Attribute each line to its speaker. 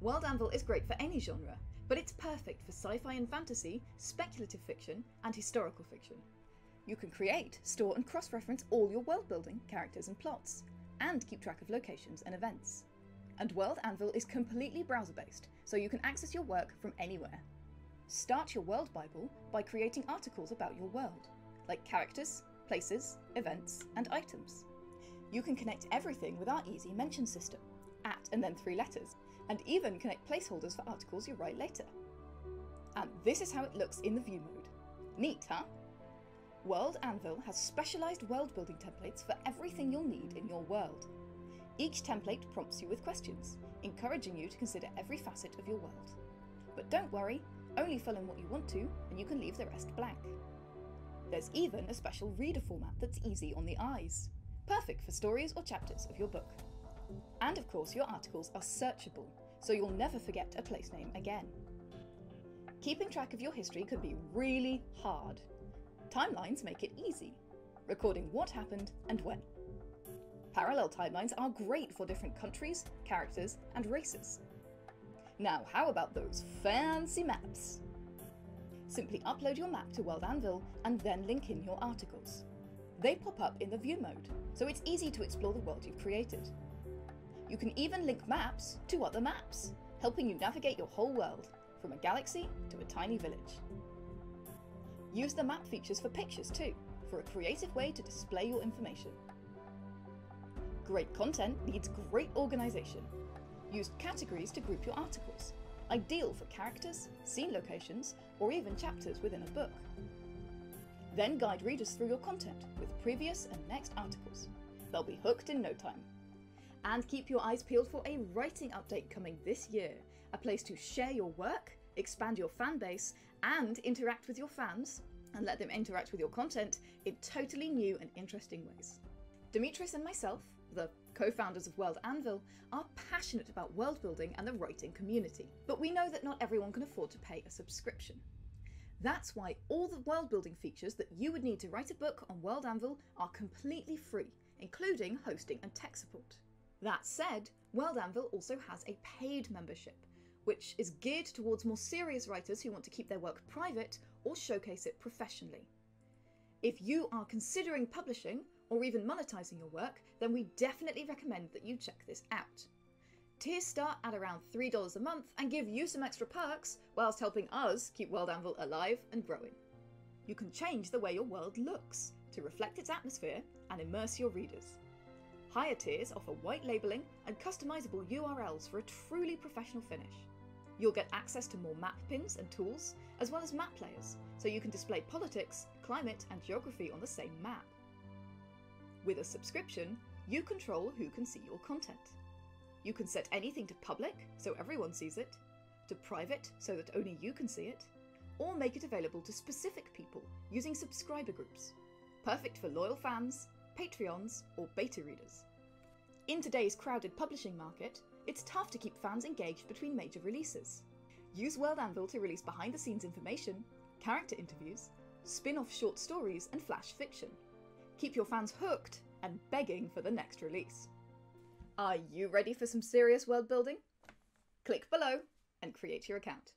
Speaker 1: World Anvil is great for any genre, but it's perfect for sci fi and fantasy, speculative fiction, and historical fiction. You can create, store, and cross reference all your world building, characters, and plots, and keep track of locations and events. And World Anvil is completely browser based, so you can access your work from anywhere. Start your World Bible by creating articles about your world, like characters, places, events, and items. You can connect everything with our easy mention system, at and then three letters, and even connect placeholders for articles you write later. And this is how it looks in the view mode. Neat, huh? World Anvil has specialised world building templates for everything you'll need in your world. Each template prompts you with questions, encouraging you to consider every facet of your world. But don't worry, only fill in what you want to, and you can leave the rest blank. There's even a special reader format that's easy on the eyes, perfect for stories or chapters of your book. And of course, your articles are searchable, so you'll never forget a place name again. Keeping track of your history can be really hard. Timelines make it easy, recording what happened and when. Parallel timelines are great for different countries, characters, and races. Now, how about those fancy maps? Simply upload your map to World Anvil and then link in your articles. They pop up in the view mode, so it's easy to explore the world you've created. You can even link maps to other maps, helping you navigate your whole world, from a galaxy to a tiny village. Use the map features for pictures too, for a creative way to display your information. Great content needs great organisation. Use categories to group your articles, ideal for characters, scene locations, or even chapters within a book. Then guide readers through your content with previous and next articles. They'll be hooked in no time. And keep your eyes peeled for a writing update coming this year, a place to share your work, expand your fan base, and interact with your fans, and let them interact with your content in totally new and interesting ways. Demetrius and myself, the co founders of World Anvil, are passionate about world building and the writing community, but we know that not everyone can afford to pay a subscription. That's why all the world building features that you would need to write a book on World Anvil are completely free, including hosting and tech support. That said, World Anvil also has a paid membership, which is geared towards more serious writers who want to keep their work private or showcase it professionally. If you are considering publishing or even monetizing your work, then we definitely recommend that you check this out. Tiers start at around $3 a month and give you some extra perks whilst helping us keep World Anvil alive and growing. You can change the way your world looks to reflect its atmosphere and immerse your readers. Higher tiers offer white labelling and customizable URLs for a truly professional finish. You'll get access to more map pins and tools, as well as map layers, so you can display politics, climate, and geography on the same map. With a subscription, you control who can see your content. You can set anything to public, so everyone sees it, to private, so that only you can see it, or make it available to specific people using subscriber groups. Perfect for loyal fans, Patreons, or beta readers. In today's crowded publishing market, it's tough to keep fans engaged between major releases. Use World Anvil to release behind the scenes information, character interviews, spin off short stories, and flash fiction. Keep your fans hooked and begging for the next release. Are you ready for some serious world building? Click below and create your account.